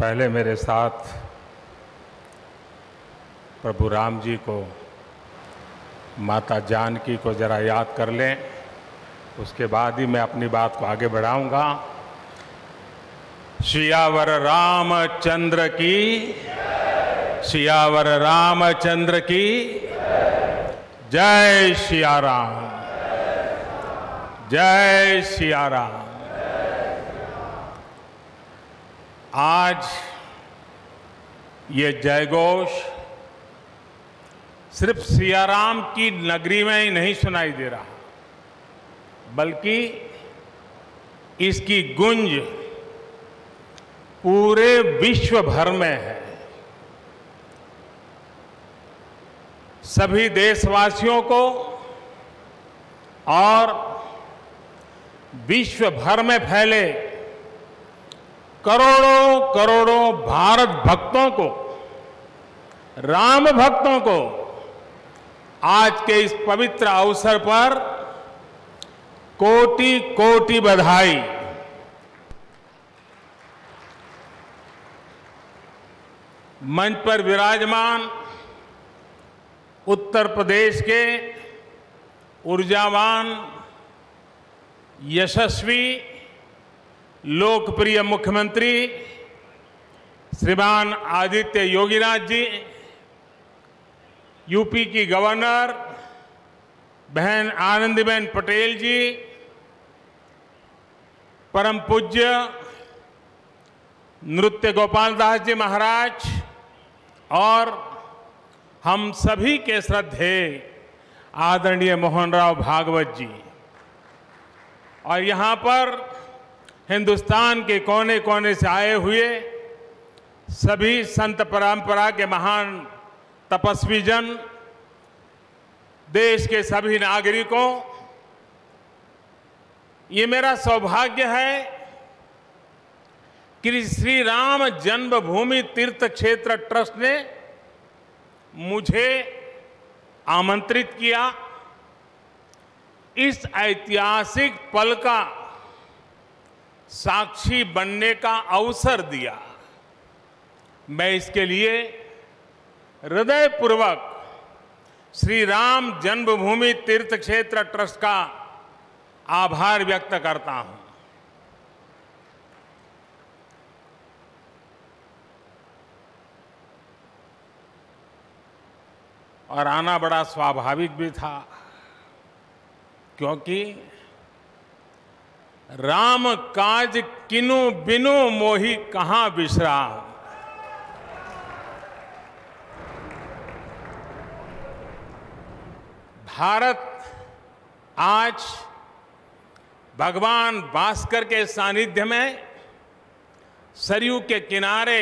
पहले मेरे साथ प्रभु राम जी को, माता जानकी को जरा याद कर लें। उसके बाद ही मैं अपनी बात को आगे बढ़ाऊँगा। शियावर रामचंद्र की शियावर रामचंद्र की, जय सिया राम जय सिया राम आज ये जयघोष सिर्फ़ सियाराम की नगरी में ही नहीं सुनाई दे रहा, बल्कि इसकी गुंज पूरे विश्व भर में है। सभी देशवासियों को और विश्व भर में फैले करोड़ों करोड़ों भारत भक्तों को, राम भक्तों को आज के इस पवित्र अवसर पर कोटि कोटि बधाई। मंच पर विराजमान उत्तर प्रदेश के ऊर्जावान, यशस्वी लोकप्रिय मुख्यमंत्री श्रीमान आदित्य योगीनाथ जी, यूपी की गवर्नर बहन आनंदीबेन पटेल जी, परम पूज्य नृत्य गोपाल दास जी महाराज और हम सभी के श्रद्धे आदरणीय मोहनराव भागवत जी। और यहाँ पर हिंदुस्तान के कोने कोने से आए हुए सभी संत परंपरा के महान तपस्वी जन, देश के सभी नागरिकों, ये मेरा सौभाग्य है कि श्री राम जन्मभूमि तीर्थ क्षेत्र ट्रस्ट ने मुझे आमंत्रित किया। इस ऐतिहासिक पल का साक्षी बनने का अवसर दिया। मैं इसके लिए हृदयपूर्वक श्री राम जन्मभूमि तीर्थ क्षेत्र ट्रस्ट का आभार व्यक्त करता हूँ। और आना बड़ा स्वाभाविक भी था, क्योंकि राम काज किनु बिनु मोही कहाँ बिसरा भारत आज भगवान भास्कर के सानिध्य में सरयू के किनारे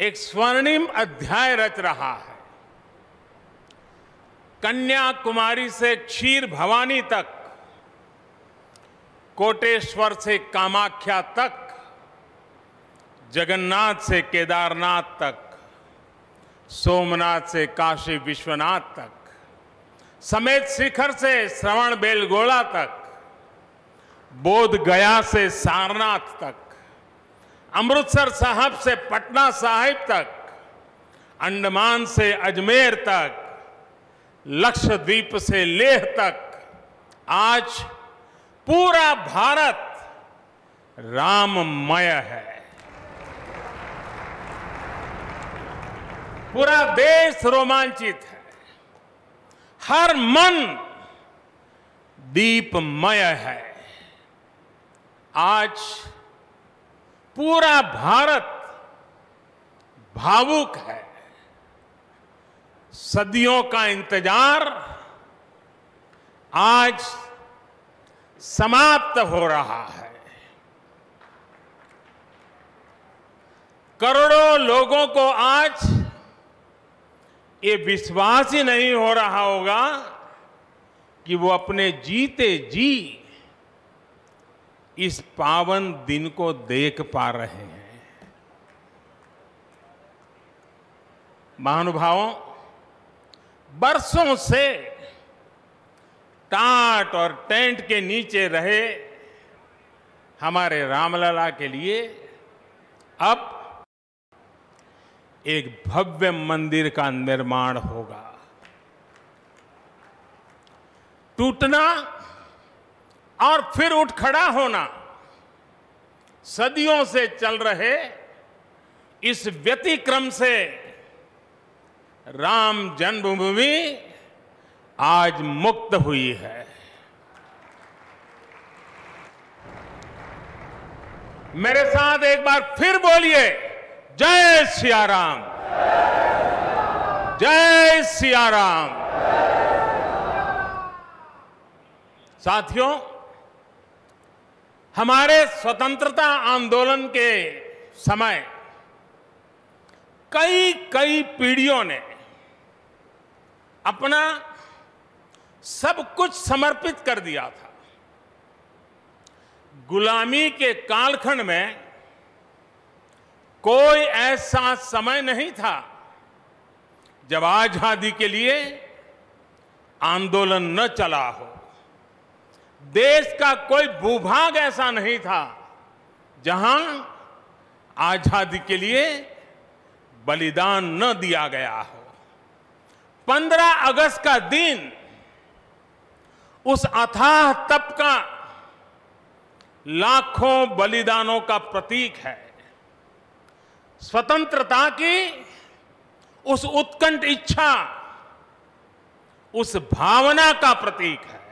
एक स्वर्णिम अध्याय रच रहा है। कन्याकुमारी से क्षीर भवानी तक कोटेश्वर से कामाख्या तक, जगन्नाथ से केदारनाथ तक, सोमनाथ से काशी विश्वनाथ तक, समेत शिखर से श्रवण बेलगोला तक, बोध गया से सारनाथ तक, अमृतसर साहब से पटना साहिब तक, अंडमान से अजमेर तक, लक्षद्वीप से लेह तक, आज पूरा भारत राममय है। पूरा देश रोमांचित है। हर मन दीपमय है। आज पूरा भारत भावुक है। सदियों का इंतज़ार, आज समाप्त हो रहा है। करोड़ों लोगों को आज ये विश्वास ही नहीं हो रहा होगा कि वो अपने जीते जी इस पावन दिन को देख पा रहे हैं। महानुभावों, बरसों से टाट और टेंट के नीचे रहे हमारे रामलला के लिए। अब एक भव्य मंदिर का निर्माण होगा। टूटना और फिर उठ खड़ा होना सदियों से चल रहे इस व्यतिक्रम से राम जन्मभूमि आज मुक्त हुई है। मेरे साथ एक बार फिर बोलिए, जय सिया राम जय सिया राम साथियों, हमारे स्वतंत्रता आंदोलन के समय कई कई पीढ़ियों ने अपना सब कुछ समर्पित कर दिया था। गुलामी के कालखंड में कोई ऐसा समय नहीं था जब आज़ादी के लिए आंदोलन न चला हो। देश का कोई भूभाग ऐसा नहीं था जहाँ आज़ादी के लिए बलिदान न दिया गया हो। 15 अगस्त का दिन उस अथाह तप का लाखों बलिदानों का प्रतीक है। स्वतंत्रता की उस उत्कंठ इच्छा, उस भावना का प्रतीक है।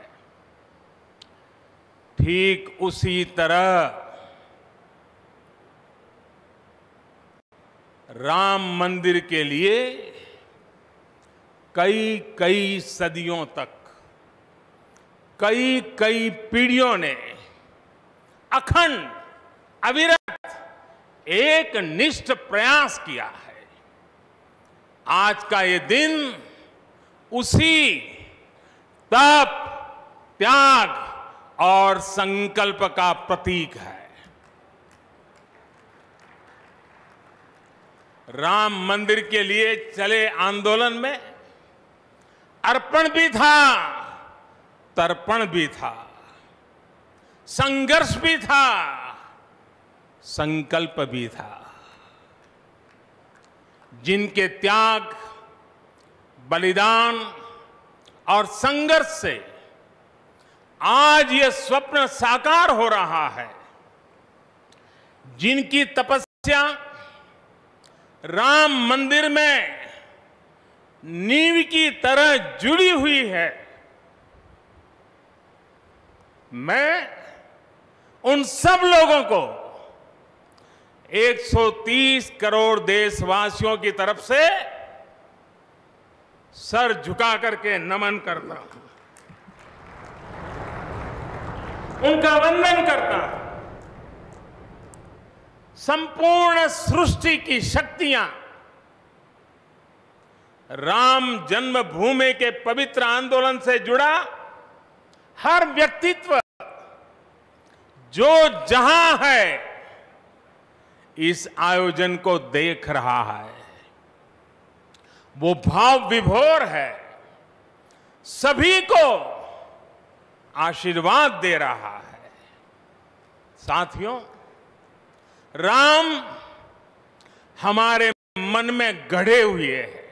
ठीक उसी तरह राम मंदिर के लिए कई कई सदियों तक कई कई पीढ़ियों ने अखंड, अविरत एक निष्ठ प्रयास किया है। आज का ये दिन उसी तप, त्याग और संकल्प का प्रतीक है। राम मंदिर के लिए चले आंदोलन में अर्पण भी था। तर्पण भी था, संघर्ष भी था, संकल्प भी था। जिनके त्याग, बलिदान और संघर्ष से आज ये स्वप्न साकार हो रहा है, जिनकी तपस्या राम मंदिर में नींव की तरह जुड़ी हुई है मैं उन सब लोगों को 130 करोड़ देशवासियों की तरफ़ से सर झुका करके नमन करता हूँ। उनका वंदन करता हूँ। संपूर्ण सृष्टि की शक्तियाँ राम जन्मभूमि के पवित्र आंदोलन से जुड़ा हर व्यक्तित्व जो जहाँ है, इस आयोजन को देख रहा है। वो भाव विभोर है। सभी को आशीर्वाद दे रहा है। साथियों, राम हमारे मन में गढ़े हुए हैं।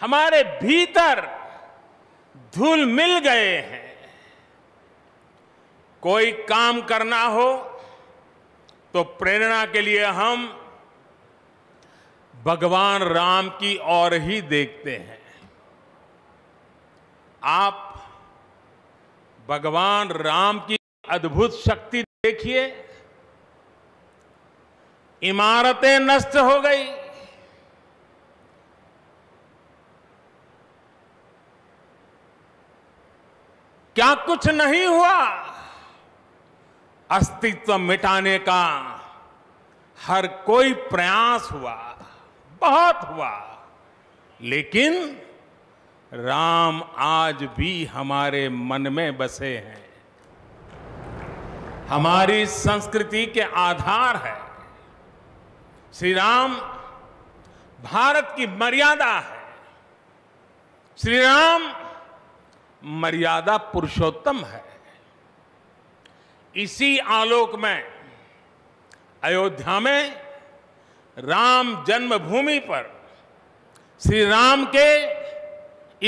हमारे भीतर धूल मिल गए हैं। कोई काम करना हो तो प्रेरणा के लिए हम भगवान राम की ओर ही देखते हैं। आप भगवान राम की अद्भुत शक्ति देखिए। इमारतें नष्ट हो गई। क्या कुछ नहीं हुआ? अस्तित्व मिटाने का हर कोई प्रयास हुआ, बहुत हुआ। लेकिन राम आज भी हमारे मन में बसे हैं। हमारी संस्कृति के आधार है। श्री राम भारत की मर्यादा है। श्री राम मर्यादा पुरुषोत्तम है। इसी आलोक में, अयोध्या में राम जन्मभूमि पर श्री राम के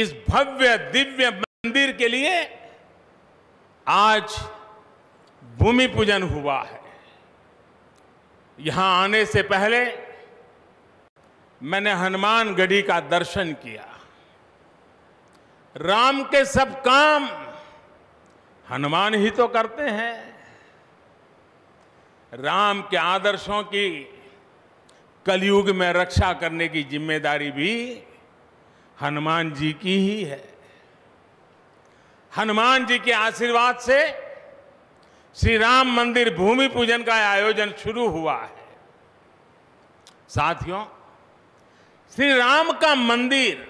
इस भव्य दिव्य मंदिर के लिए आज भूमि पूजन हुआ है। यहाँ आने से पहले मैंने हनुमान गढ़ी का दर्शन किया। राम के सब काम हनुमान ही तो करते हैं। राम के आदर्शों की कलयुग में रक्षा करने की ज़िम्मेदारी भी हनुमान जी की ही है। हनुमान जी के आशीर्वाद से श्री राम मंदिर भूमि पूजन का आयोजन शुरू हुआ है। साथियों, श्री राम का मंदिर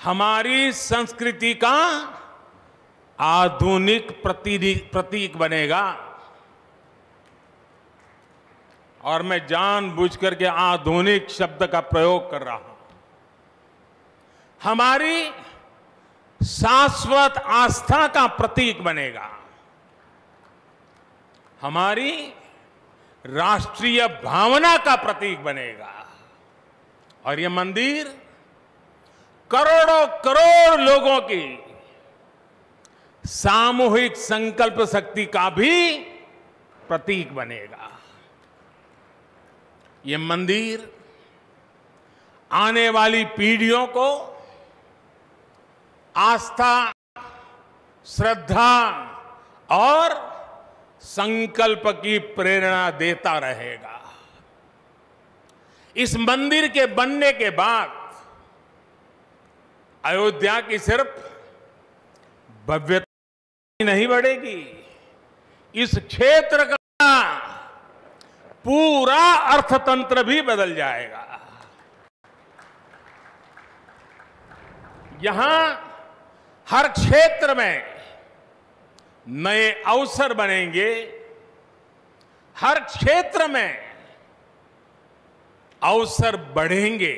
हमारी संस्कृति का आधुनिक प्रतीक बनेगा। और मैं जानबूझ करके आधुनिक शब्द का प्रयोग कर रहा हूँ। हमारी शाश्वत आस्था का प्रतीक बनेगा। हमारी राष्ट्रीय भावना का प्रतीक बनेगा। और यह मंदिर करोड़ों करोड़ लोगों की सामूहिक संकल्प शक्ति का भी प्रतीक बनेगा। ये मंदिर आने वाली पीढ़ियों को आस्था, श्रद्धा और संकल्प की प्रेरणा देता रहेगा। इस मंदिर के बनने के बाद अयोध्या की सिर्फ़ भव्यता नहीं बढ़ेगी। इस क्षेत्र का पूरा अर्थतंत्र भी बदल जाएगा। यहाँ हर क्षेत्र में नए अवसर बनेंगे। हर क्षेत्र में अवसर बढ़ेंगे।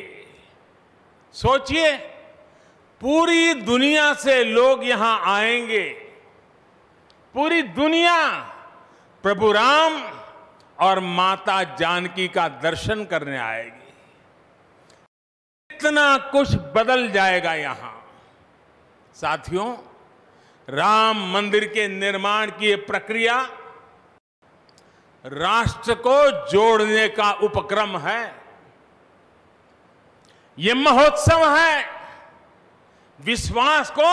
सोचिए, पूरी दुनिया से लोग यहाँ आएँगे। पूरी दुनिया प्रभु राम और माता जानकी का दर्शन करने आएगी। इतना कुछ बदल जाएगा यहाँ। साथियों, राम मंदिर के निर्माण की यह प्रक्रिया राष्ट्र को जोड़ने का उपक्रम है। ये महोत्सव है विश्वास को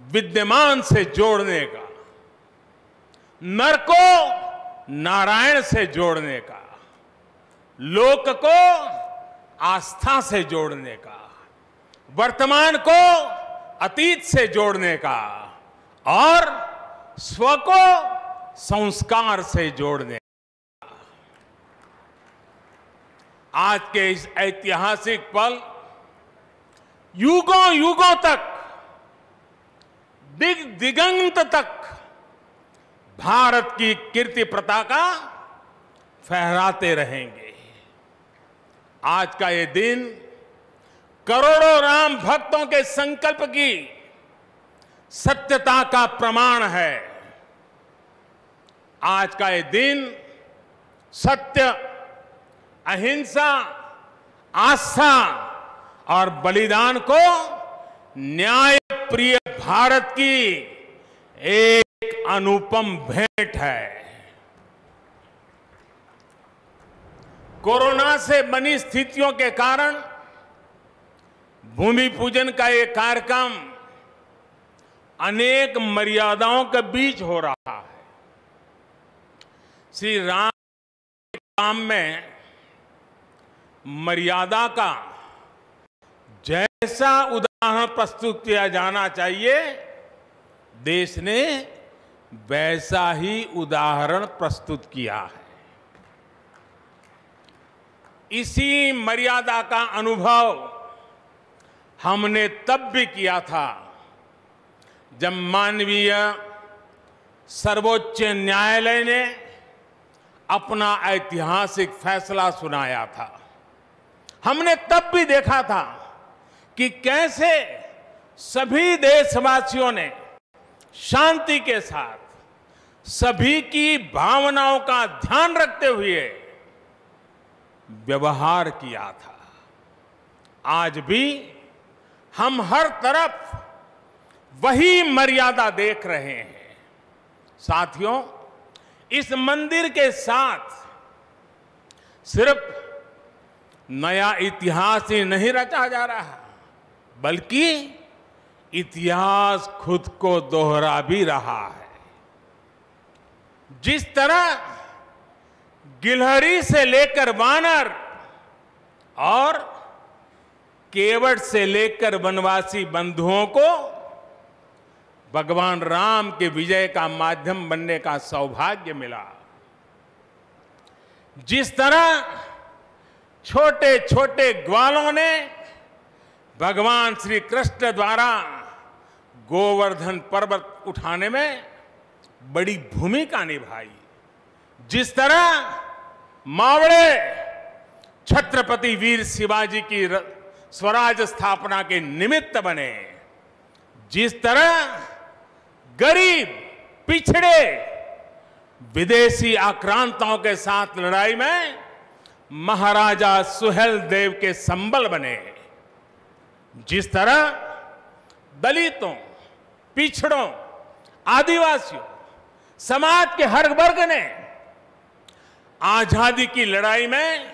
विद्यमान से जोड़ने का। नर को नारायण से जोड़ने का, लोक को आस्था से जोड़ने का, वर्तमान को अतीत से जोड़ने का और स्व को संस्कार से जोड़ने का। आज के इस ऐतिहासिक पल युगों युगों तक दिग दिगंत तक भारत की कीर्ति पताका फहराते रहेंगे। आज का ये दिन करोड़ों राम भक्तों के संकल्प की सत्यता का प्रमाण है। आज का ये दिन सत्य, अहिंसा, आस्था और बलिदान को न्याय प्रिय भारत की एक अनुपम भेंट है। कोरोना से बनी स्थितियों के कारण भूमि पूजन का ये कार्यक्रम अनेक मर्यादाओं के बीच हो रहा है। श्री राम काम में मर्यादा का जैसा उदाहरण प्रस्तुत किया जाना चाहिए, देश ने वैसा ही उदाहरण प्रस्तुत किया है। इसी मर्यादा का अनुभव हमने तब भी किया था जब मानवीय सर्वोच्च न्यायालय ने अपना ऐतिहासिक फैसला सुनाया था। हमने तब भी देखा था कि कैसे सभी देशवासियों ने शांति के साथ सभी की भावनाओं का ध्यान रखते हुए व्यवहार किया था। आज भी हम हर तरफ़ वही मर्यादा देख रहे हैं। साथियों, इस मंदिर के साथ सिर्फ़ नया इतिहास ही नहीं रचा जा रहा, बल्कि इतिहास खुद को दोहरा भी रहा है। जिस तरह गिलहरी से लेकर वानर और केवट से लेकर वनवासी बंधुओं को भगवान राम के विजय का माध्यम बनने का सौभाग्य मिला। जिस तरह छोटे छोटे ग्वालों ने भगवान श्री कृष्ण द्वारा गोवर्धन पर्वत उठाने में बड़ी भूमिका निभाई। जिस तरह मावड़े छत्रपति वीर शिवाजी की स्वराज स्थापना के निमित्त बने, जिस तरह गरीब, पिछड़े, विदेशी आक्रांताओं के साथ लड़ाई में महाराजा सुहेल देव के संबल बने, जिस तरह दलितों, पिछड़ों, आदिवासियों समाज के हर वर्ग ने आज़ादी की लड़ाई में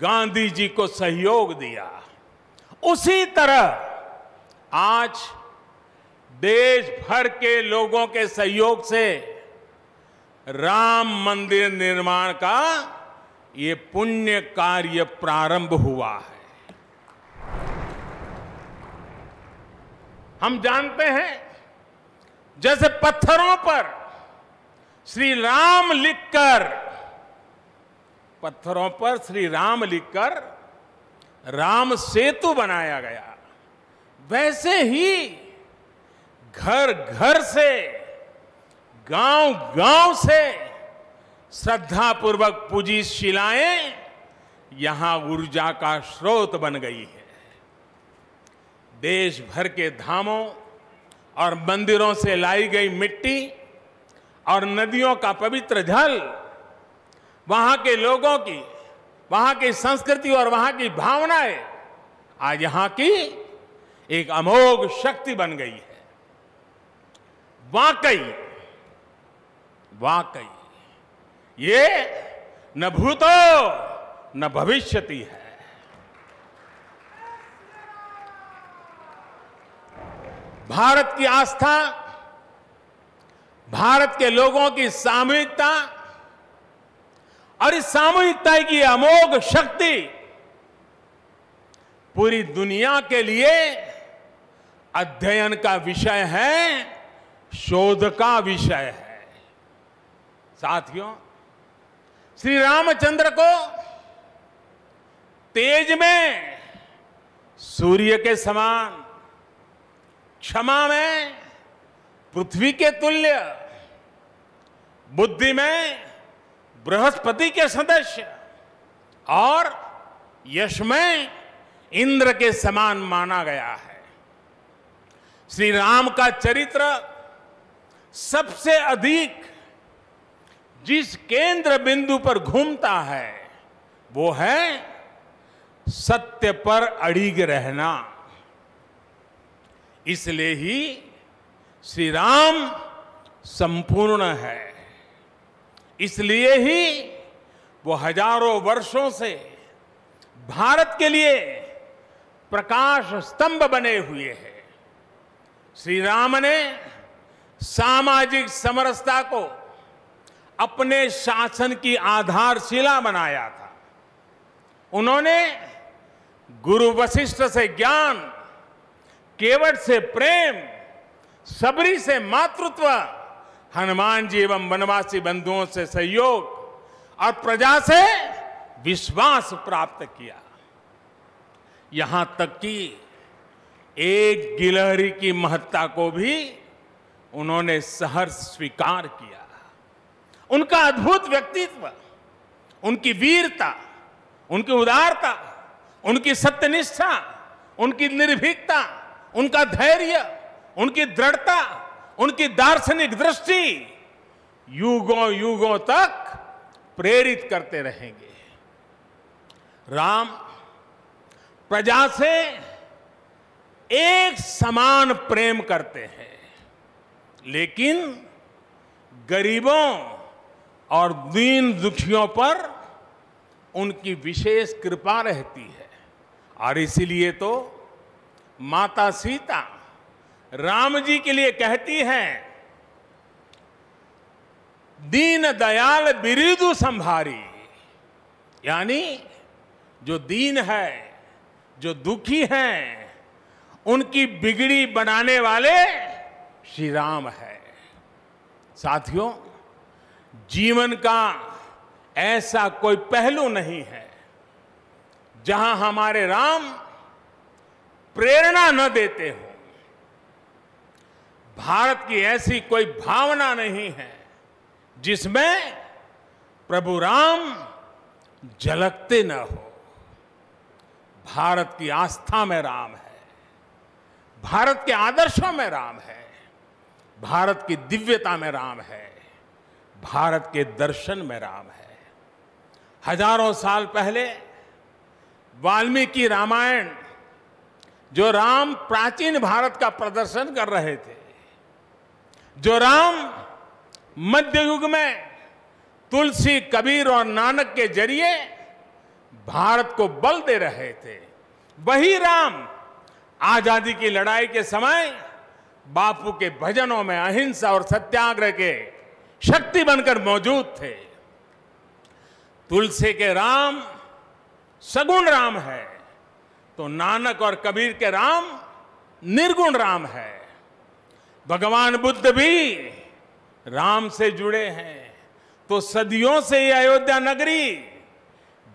गांधी जी को सहयोग दिया। उसी तरह आज देश भर के लोगों के सहयोग से राम मंदिर निर्माण का ये पुण्य कार्य प्रारंभ हुआ है। हम जानते हैं, जैसे पत्थरों पर श्री राम लिखकर, पत्थरों पर श्री राम लिखकर राम सेतु बनाया गया। वैसे ही घर घर से, गाँव गाँव से श्रद्धा पूर्वक पूजी शिलाएँ यहाँ ऊर्जा का स्रोत बन गई है। देश भर के धामों और मंदिरों से लाई गई मिट्टी और नदियों का पवित्र जल वहाँ के लोगों की, वहाँ की संस्कृति और वहाँ की भावनाएँ आज यहाँ की एक अमोघ शक्ति बन गई है। वाकई वाकई, ये न भूतो, न भविष्यति है। भारत की आस्था भारत के लोगों की सामूहिकता और इस सामूहिकता की अमोघ शक्ति पूरी दुनिया के लिए अध्ययन का विषय है, शोध का विषय है। साथियों, श्री रामचंद्र को तेज में सूर्य के समान, क्षमा में पृथ्वी के तुल्य बुद्धि में बृहस्पति के सदस्य और यश में इंद्र के समान माना गया है। श्री राम का चरित्र सबसे अधिक जिस केंद्र बिंदु पर घूमता है, वो है सत्य पर अड़िग रहना। इसलिए ही श्री राम संपूर्ण है। इसलिए ही वो हज़ारों वर्षों से भारत के लिए प्रकाश स्तंभ बने हुए हैं। श्री राम ने सामाजिक समरसता को अपने शासन की आधारशिला बनाया था। उन्होंने गुरु वशिष्ठ से ज्ञान, केवट से प्रेम, सबरी से मातृत्व हनुमान जी एवं वनवासी बंधुओं से सहयोग और प्रजा से विश्वास प्राप्त किया। यहाँ तक कि एक गिलहरी की महत्ता को भी उन्होंने सहर स्वीकार किया। उनका अद्भुत व्यक्तित्व, उनकी वीरता, उनकी उदारता, उनकी सत्यनिष्ठा, उनकी निर्भीकता, उनका धैर्य, उनकी दृढ़ता उनकी दार्शनिक दृष्टि युगों युगों तक प्रेरित करते रहेंगे। राम प्रजा से एक समान प्रेम करते हैं, लेकिन गरीबों और दीन दुखियों पर उनकी विशेष कृपा रहती है। और इसीलिए तो माता सीता राम जी के लिए कहती है, दीन दयाल बिरिदु संभारी। यानी जो दीन है, जो दुखी हैं, उनकी बिगड़ी बनाने वाले श्री राम है। साथियों, जीवन का ऐसा कोई पहलू नहीं है, जहाँ हमारे राम प्रेरणा न देते हो। भारत की ऐसी कोई भावना नहीं है जिसमें प्रभु राम झलकते न हो। भारत की आस्था में राम है। भारत के आदर्शों में राम है। भारत की दिव्यता में राम है। भारत के दर्शन में राम है। हज़ारों साल पहले वाल्मीकि रामायण, जो राम प्राचीन भारत का प्रदर्शन कर रहे थे जो राम मध्य युग में तुलसी, कबीर और नानक के ज़रिए भारत को बल दे रहे थे। वही राम आज़ादी की लड़ाई के समय बापू के भजनों में अहिंसा और सत्याग्रह के शक्ति बनकर मौजूद थे। तुलसी के राम सगुण राम है तो नानक और कबीर के राम निर्गुण राम है। भगवान बुद्ध भी राम से जुड़े हैं। तो सदियों से ये अयोध्या नगरी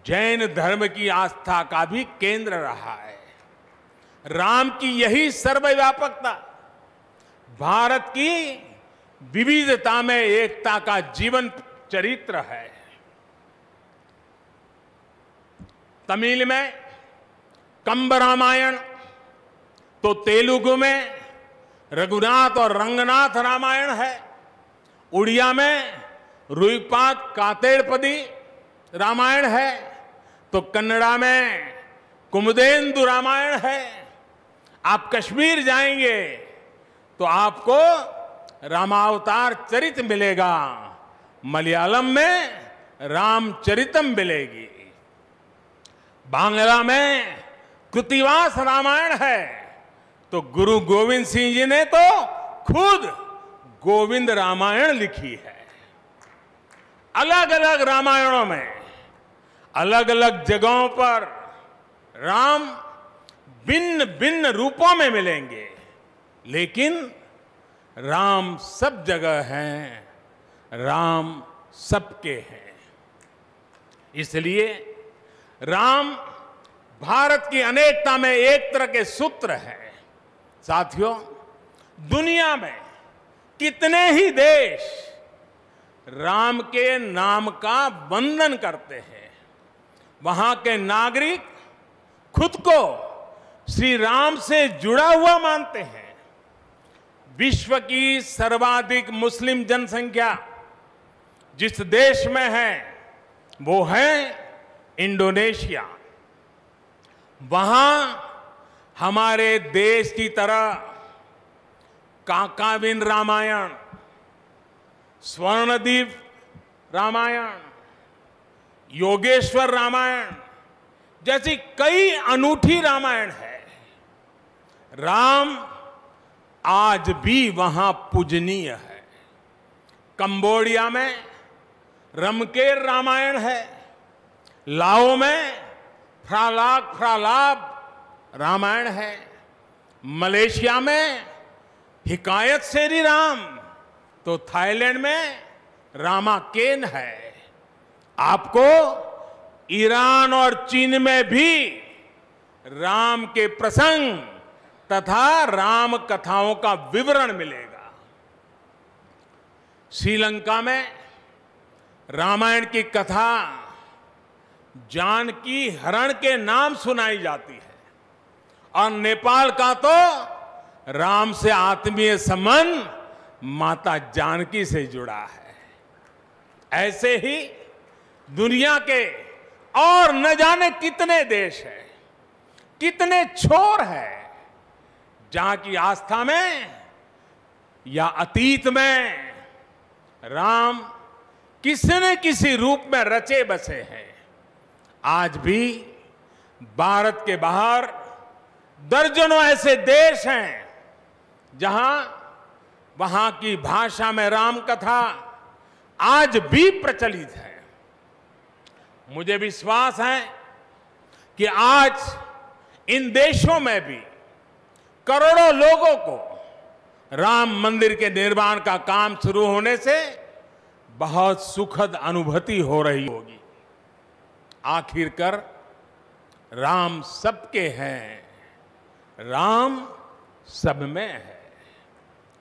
जैन धर्म की आस्था का भी केंद्र रहा है। राम की यही सर्वव्यापकता, भारत की विविधता में एकता का जीवन चरित्र है। तमिल में कंब रामायण तो तेलुगु में रघुनाथ और रंगनाथ रामायण है। उड़िया में रुईपात कातेड़पदी रामायण है। तो कन्नड़ा में कुमदेन्दु रामायण है। आप कश्मीर जाएँगे तो आपको रामावतार चरित मिलेगा। मलयालम में रामचरितम मिलेगी। बांग्ला में कृतिवास रामायण है। तो गुरु गोविंद सिंह जी ने तो खुद गोविंद रामायण लिखी है। अलग अलग रामायणों में अलग अलग जगहों पर राम भिन्न भिन्न रूपों में मिलेंगे, लेकिन राम सब जगह हैं, राम सबके हैं। इसलिए राम भारत की अनेकता में एक तरह के सूत्र है। साथियों, दुनिया में कितने ही देश राम के नाम का वंदन करते हैं, वहाँ के नागरिक खुद को श्री राम से जुड़ा हुआ मानते हैं। विश्व की सर्वाधिक मुस्लिम जनसंख्या जिस देश में है, वो है इंडोनेशिया। वहाँ हमारे देश की तरह काकाविन रामायण, स्वर्णदीप रामायण, योगेश्वर रामायण जैसी कई अनूठी रामायण है। राम आज भी वहाँ पूजनीय है। कंबोडिया में रमकेर रामायण है। लाओ में फ्रालाक फ्रालाब रामायण है, मलेशिया में, हिकायत सेरी राम तो थाईलैंड में रामा केन है। आपको ईरान और चीन में भी राम के प्रसंग तथा राम कथाओं का विवरण मिलेगा। श्रीलंका में रामायण की कथा जानकी हरण के नाम सुनाई जाती है। और नेपाल का तो राम से आत्मीय संबंध माता जानकी से जुड़ा है। ऐसे ही दुनिया के और न जाने कितने देश हैं, कितने छोर है, जहाँ की आस्था में या अतीत में राम किसी न किसी रूप में रचे बसे हैं। आज भी भारत के बाहर दर्जनों ऐसे देश हैं जहाँ वहाँ की भाषा में राम कथा आज भी प्रचलित है। मुझे विश्वास है कि आज इन देशों में भी करोड़ों लोगों को राम मंदिर के निर्माण का काम शुरू होने से बहुत सुखद अनुभूति हो रही होगी। आखिरकार राम सबके हैं। राम सब में है।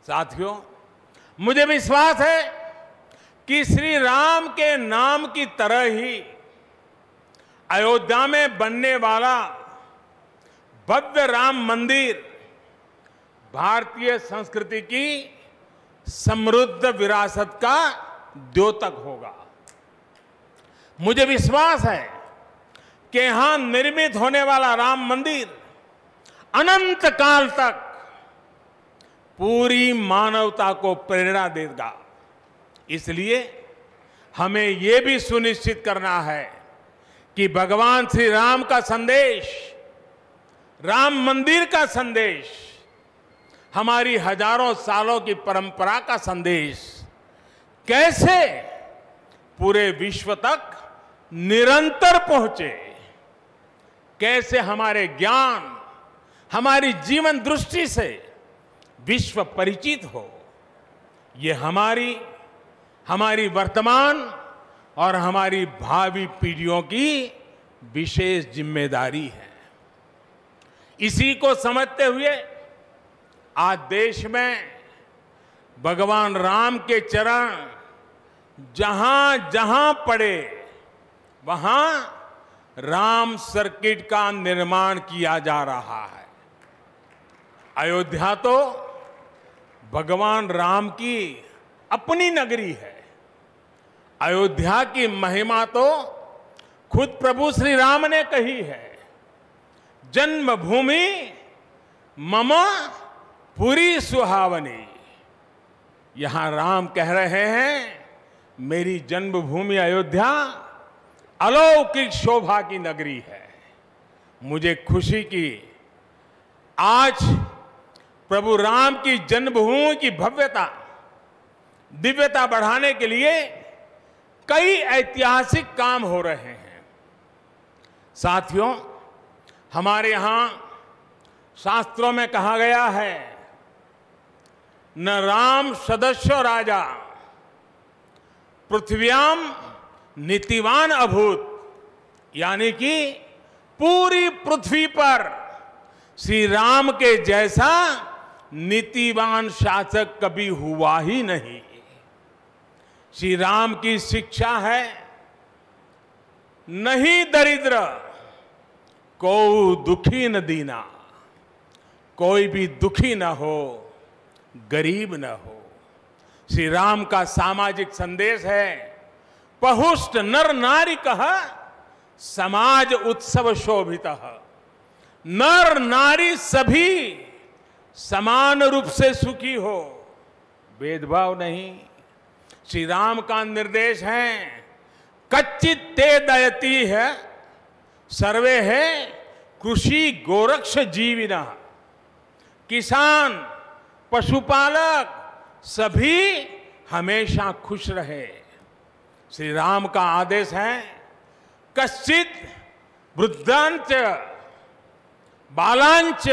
साथियों, मुझे विश्वास है कि श्री राम के नाम की तरह ही अयोध्या में बनने वाला भव्य राम मंदिर भारतीय संस्कृति की समृद्ध विरासत का द्योतक होगा। मुझे विश्वास है कि यहाँ निर्मित होने वाला राम मंदिर अनंत काल तक पूरी मानवता को प्रेरणा देगा। इसलिए हमें यह भी सुनिश्चित करना है कि भगवान श्री राम का संदेश, राम मंदिर का संदेश, हमारी हज़ारों सालों की परंपरा का संदेश कैसे पूरे विश्व तक निरंतर पहुँचे, कैसे हमारे ज्ञान हमारी जीवन दृष्टि से विश्व परिचित हो। ये हमारी हमारी वर्तमान और हमारी भावी पीढ़ियों की विशेष ज़िम्मेदारी है। इसी को समझते हुए आज देश में भगवान राम के चरण जहाँ जहाँ पड़े, वहाँ राम सर्किट का निर्माण किया जा रहा है। अयोध्या तो भगवान राम की अपनी नगरी है। अयोध्या की महिमा तो खुद प्रभु श्री राम ने कही है। जन्मभूमि मम पूरी सुहावनी। यहाँ राम कह रहे हैं, मेरी जन्मभूमि अयोध्या अलौकिक शोभा की नगरी है। मुझे खुशी की आज प्रभु राम की जन्मभूमि की भव्यता, दिव्यता बढ़ाने के लिए कई ऐतिहासिक काम हो रहे हैं। साथियों, हमारे यहाँ शास्त्रों में कहा गया है, न राम सदस्य राजा, पृथ्व्याम नीतिवान अभूत, यानी कि पूरी पृथ्वी पर श्री राम के जैसा नीतिवान शासक कभी हुआ ही नहीं। श्री राम की शिक्षा है, नहीं दरिद्र को दुखी न दीना। कोई भी दुखी न हो, गरीब न हो। श्री राम का सामाजिक संदेश है, पहुष्ट नर नारी कह, समाज उत्सव शोभित। नर नारी सभी समान रूप से सुखी हो। भेदभाव नहीं। श्री राम का निर्देश है, कच्चित ते दयती है, सर्वे है, कृषि गोरक्ष जीविना। किसान, पशुपालक, सभी हमेशा खुश रहे। श्री राम का आदेश है, कश्चित वृद्धांच, बालांच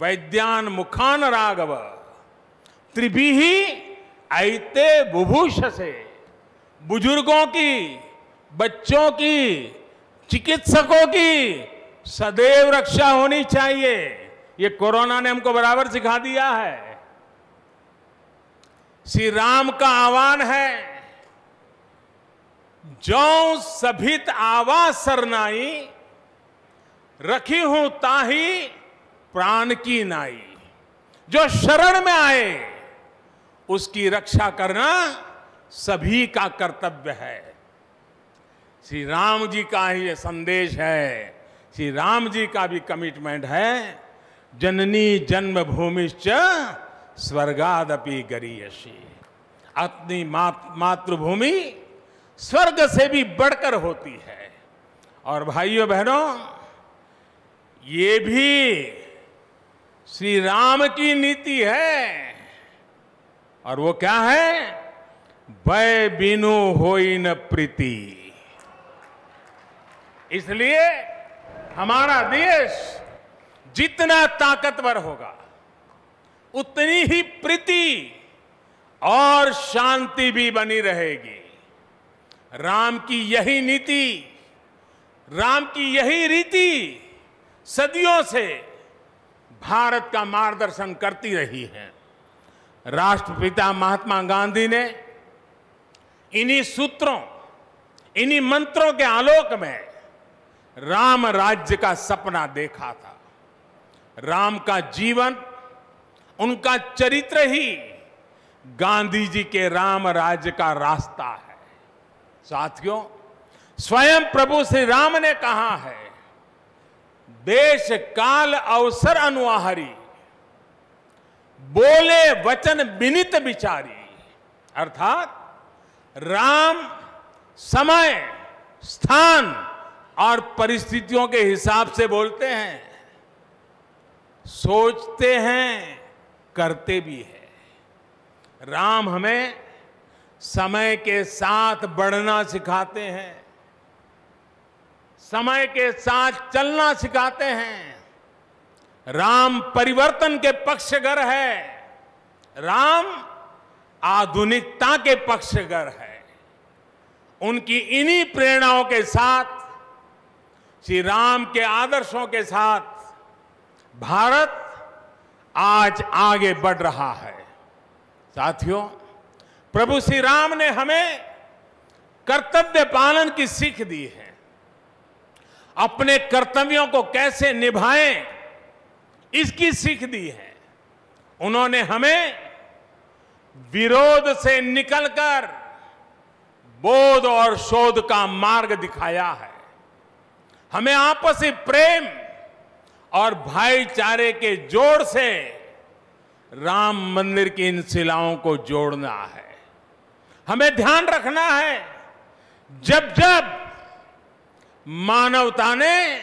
वैद्यान मुखान राघव। त्रिभी ऐते बुभूष से बुज़ुर्गों की, बच्चों की, चिकित्सकों की सदैव रक्षा होनी चाहिए। ये कोरोना ने हमको बराबर सिखा दिया है। श्री राम का आह्वान है जो सभित आवाज़ सरनाई, रखी हूँ ताही प्राण की नाई। जो शरण में आए, उसकी रक्षा करना सभी का कर्तव्य है। श्री राम जी का ही संदेश है। श्री राम जी का भी कमिटमेंट है। जननी जन्मभूमिश्च स्वर्गादपि गरीयसी। अपनी मातृभूमि स्वर्ग से भी बढ़कर होती है। और भाइयों बहनों, ये भी श्री राम की नीति है। और वो क्या है? भय बिनु हो न प्रीति। इसलिए हमारा देश जितना ताकतवर होगा, उतनी ही प्रीति और शांति भी बनी रहेगी। राम की यही नीति, राम की यही रीति सदियों से भारत का मार्गदर्शन करती रही है। राष्ट्रपिता महात्मा गांधी ने इन्हीं सूत्रों, इन्हीं मंत्रों के आलोक में राम राज्य का सपना देखा था। राम का जीवन, उनका चरित्र ही गांधी जी के राम राज्य का रास्ता है। साथियों, स्वयं प्रभु श्री राम ने कहा है देश काल अवसर अनुआहरी, बोले वचन विनित विचारी अर्थात राम समय, स्थान और परिस्थितियों के हिसाब से बोलते हैं। सोचते हैं, करते भी है। राम हमें समय के साथ बढ़ना सिखाते हैं। समय के साथ चलना सिखाते हैं। राम परिवर्तन के पक्षगर है। राम आधुनिकता के पक्षगर है। उनकी इन्हीं प्रेरणाओं के साथ, श्री राम के आदर्शों के साथ भारत आज आगे बढ़ रहा है। साथियों, प्रभु श्री राम ने हमें कर्तव्य पालन की सीख दी है। अपने कर्तव्यों को कैसे निभाएँ, इसकी सीख दी है। उन्होंने हमें विरोध से निकलकर बोध और शोध का मार्ग दिखाया है। हमें आपसी प्रेम और भाईचारे के जोड़ से राम मंदिर की इन शिलाओं को जोड़ना है। हमें ध्यान रखना है, जब जब मानवता ने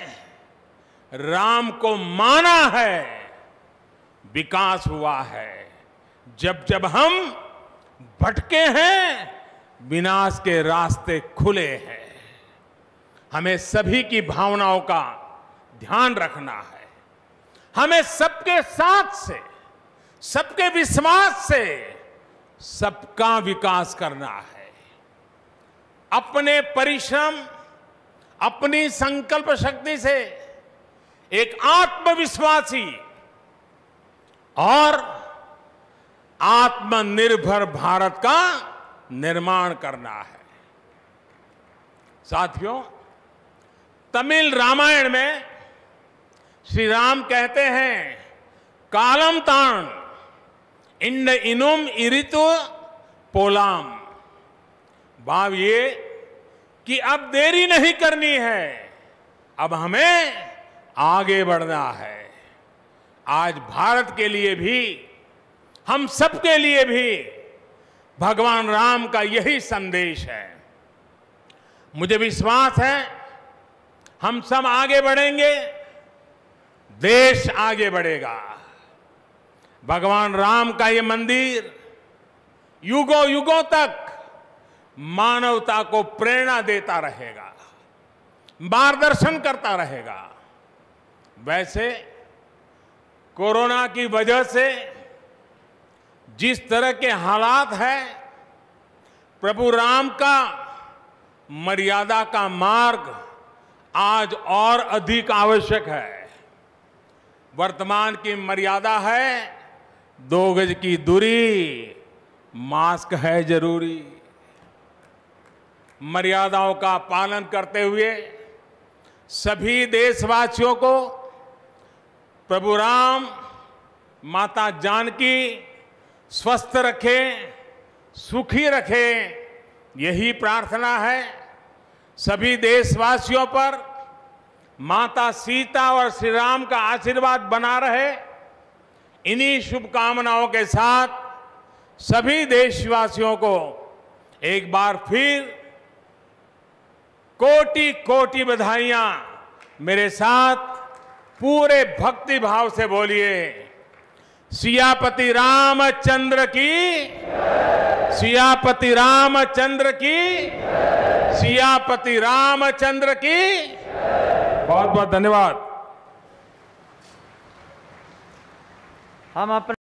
राम को माना है, विकास हुआ है। जब जब हम भटके हैं, विनाश के रास्ते खुले हैं। हमें सभी की भावनाओं का ध्यान रखना है। हमें सबके साथ से, सबके विश्वास से सबका विकास करना है। अपने परिश्रम अपनी संकल्प शक्ति से, एक आत्मविश्वासी और आत्मनिर्भर भारत का निर्माण करना है। साथियों, तमिल रामायण में श्री राम कहते हैं, कालम ताण, इंड इनुम इरितु पोलाम। भाव ये कि अब देरी नहीं करनी है, अब हमें आगे बढ़ना है। आज भारत के लिए भी, हम सबके लिए भी भगवान राम का यही संदेश है। मुझे विश्वास है, हम सब आगे बढ़ेंगे, देश आगे बढ़ेगा। भगवान राम का ये मंदिर युगों युगों तक मानवता को प्रेरणा देता रहेगा, मार्गदर्शन करता रहेगा। वैसे कोरोना की वजह से जिस तरह के हालात हैं, प्रभु राम का मर्यादा का मार्ग आज और अधिक आवश्यक है। वर्तमान की मर्यादा है, दो गज की दूरी, मास्क है ज़रूरी। मर्यादाओं का पालन करते हुए सभी देशवासियों को प्रभु राम, माता जानकी स्वस्थ रखें, सुखी रखें, यही प्रार्थना है। सभी देशवासियों पर माता सीता और श्री राम का आशीर्वाद बना रहे। इन्हीं शुभकामनाओं के साथ सभी देशवासियों को एक बार फिर कोटि कोटि बधाइयाँ। मेरे साथ पूरे भक्ति भाव से बोलिए, सियापति रामचंद्र की सियापति रामचंद्र की सियापति रामचंद्र की बहुत बहुत धन्यवाद। हम अपने